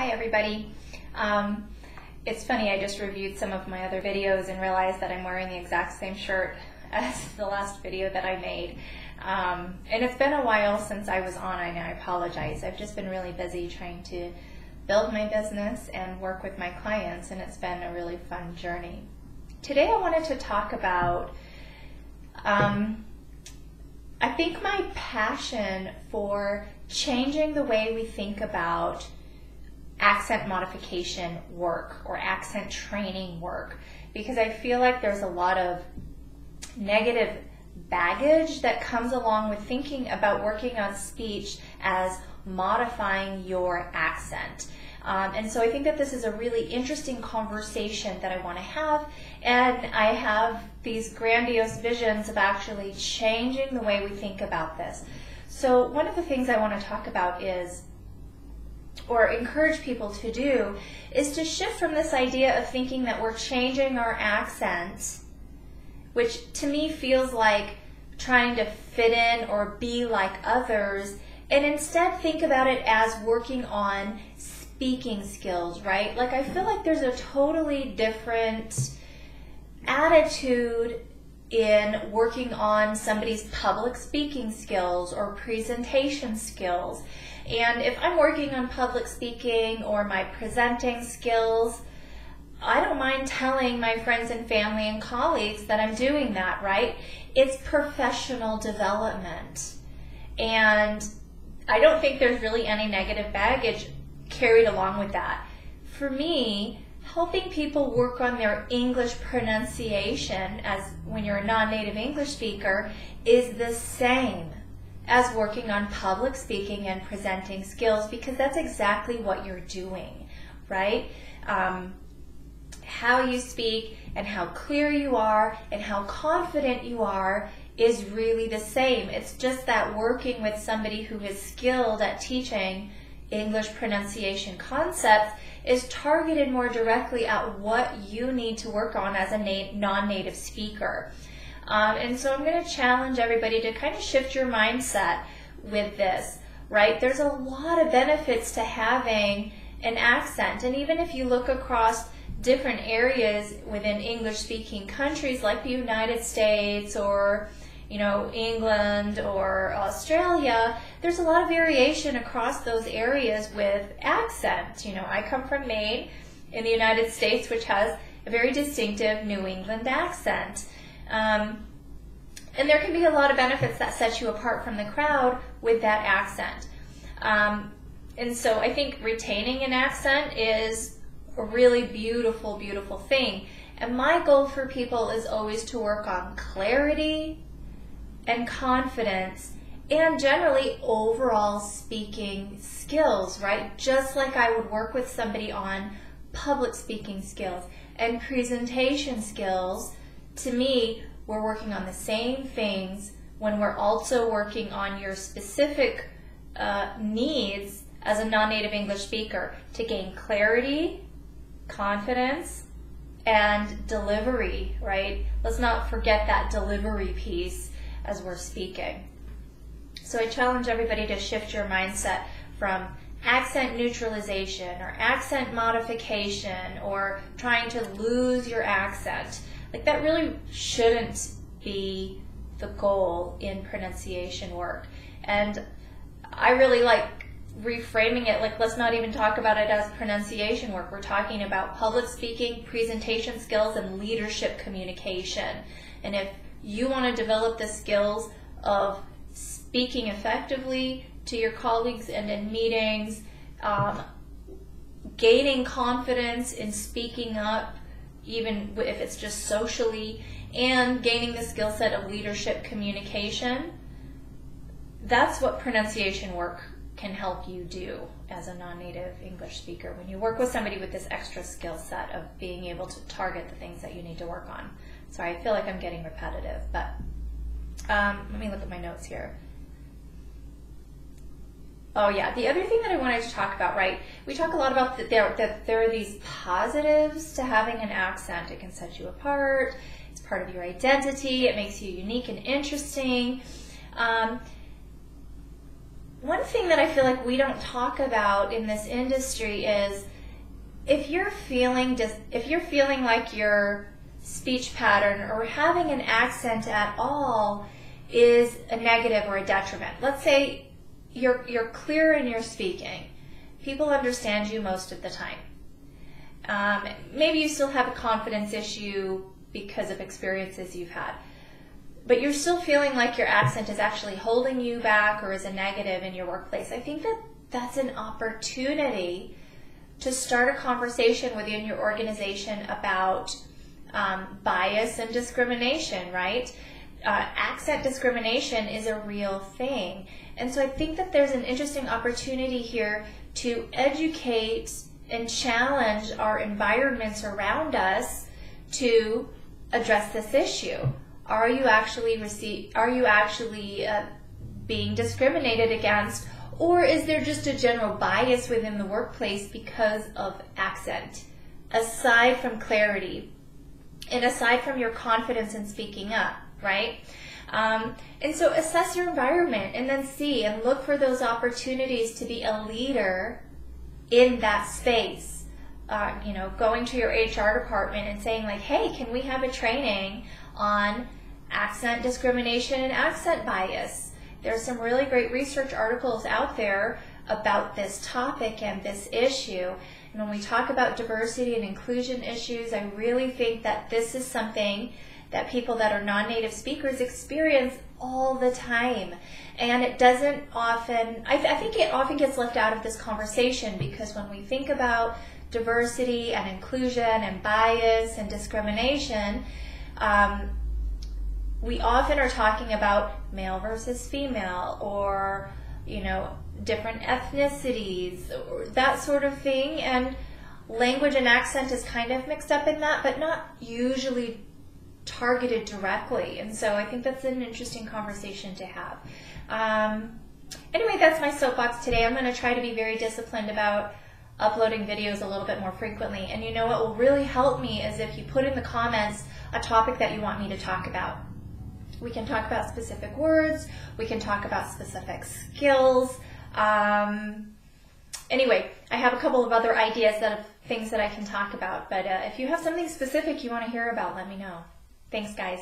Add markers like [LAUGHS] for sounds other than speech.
Hi everybody. Um, it's funny, I just reviewed some of my other videos and realized that I'm wearing the exact same shirt [LAUGHS] as the last video that I made. Um, and it's been a while since I was on and I apologize. I've just been really busy trying to build my business and work with my clients and it's been a really fun journey. Today I wanted to talk about um, I think my passion for changing the way we think about accent modification work or accent training work because I feel like there's a lot of negative baggage that comes along with thinking about working on speech as modifying your accent. Um, and so I think that this is a really interesting conversation that I want to have. And I have these grandiose visions of actually changing the way we think about this. So, one of the things I want to talk about is or encourage people to do is to shift from this idea of thinking that we're changing our accent, which to me feels like trying to fit in or be like others, and instead think about it as working on speaking skills, right? Like, I feel like there's a totally different attitude in working on somebody's public speaking skills or presentation skills. And if I'm working on public speaking or my presenting skills, I don't mind telling my friends and family and colleagues that I'm doing that, right? It's professional development. And I don't think there's really any negative baggage carried along with that. For me, helping people work on their English pronunciation as when you're a non-native English speaker is the same as working on public speaking and presenting skills because that's exactly what you're doing, right? Um, how you speak and how clear you are and how confident you are is really the same. It's just that working with somebody who is skilled at teaching English pronunciation concepts is targeted more directly at what you need to work on as a non-native speaker. Um, and so I'm going to challenge everybody to kind of shift your mindset with this, right? There's a lot of benefits to having an accent. And even if you look across different areas within English speaking countries like the United States or you know, England or Australia, there's a lot of variation across those areas with accent. You know, I come from Maine in the United States, which has a very distinctive New England accent. Um, and there can be a lot of benefits that set you apart from the crowd with that accent. Um, and so I think retaining an accent is a really beautiful, beautiful thing. And my goal for people is always to work on clarity, and confidence and generally overall speaking skills, right? Just like I would work with somebody on public speaking skills and presentation skills, to me, we're working on the same things when we're also working on your specific uh, needs as a non-native English speaker to gain clarity, confidence, and delivery, right? Let's not forget that delivery piece as we're speaking. So I challenge everybody to shift your mindset from accent neutralization or accent modification or trying to lose your accent. Like that really shouldn't be the goal in pronunciation work. And I really like reframing it like let's not even talk about it as pronunciation work. We're talking about public speaking, presentation skills and leadership communication. And if you want to develop the skills of speaking effectively to your colleagues and in meetings, um, gaining confidence in speaking up, even if it's just socially, and gaining the skill set of leadership communication. That's what pronunciation work can help you do as a non-native English speaker when you work with somebody with this extra skill set of being able to target the things that you need to work on. Sorry, I feel like I'm getting repetitive, but um, let me look at my notes here. Oh yeah, the other thing that I wanted to talk about, right? We talk a lot about that there that there are these positives to having an accent. It can set you apart. It's part of your identity. It makes you unique and interesting. Um, one thing that I feel like we don't talk about in this industry is if you're feeling dis- if you're feeling like your speech pattern or having an accent at all is a negative or a detriment. Let's say you're you're clear in your speaking. People understand you most of the time. Um, maybe you still have a confidence issue because of experiences you've had but you're still feeling like your accent is actually holding you back or is a negative in your workplace, I think that that's an opportunity to start a conversation within your organization about um, bias and discrimination, right? Uh, accent discrimination is a real thing. And so I think that there's an interesting opportunity here to educate and challenge our environments around us to address this issue. Are you actually receive? Are you actually uh, being discriminated against, or is there just a general bias within the workplace because of accent? Aside from clarity, and aside from your confidence in speaking up, right? Um, and so assess your environment and then see and look for those opportunities to be a leader in that space. Uh, you know, going to your HR department and saying like, hey, can we have a training on accent discrimination and accent bias. There's some really great research articles out there about this topic and this issue. And when we talk about diversity and inclusion issues, I really think that this is something that people that are non-native speakers experience all the time. And it doesn't often, I, th I think it often gets left out of this conversation because when we think about diversity and inclusion and bias and discrimination, um, we often are talking about male versus female or you know different ethnicities that sort of thing. And language and accent is kind of mixed up in that but not usually targeted directly. And so i think that's an interesting conversation to have. Um, anyway that's my soapbox today. I'm going to try to be very disciplined about uploading videos a little bit more frequently. And you know what will really help me is if you put in the comments a topic that you want me to talk about we can talk about specific words. We can talk about specific skills. Um, anyway, I have a couple of other ideas that of things that I can talk about. But uh, if you have something specific you want to hear about, let me know. Thanks, guys.